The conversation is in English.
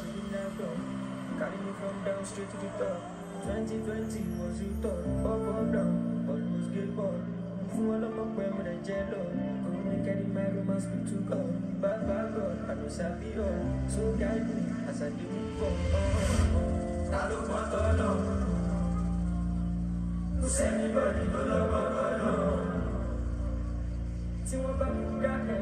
ṣe now go. Carry you from down straight to the top. 2020 was you thought. Up or down, almost get bored. Fún wọn lọ́mọ pé mo lè jẹ́ lọ. Go make any my romance speak to God. Baba God, I no sabi all. So guide me as I dey move on. Ta ló mọ̀ tọ́lọ̀? Kò sẹ́nibọ̀dì tó lọ́wọ́ tọ́lọ̀. Tí wọ́n bá mú ká ẹ̀rù yàgbà fọ́lọ́.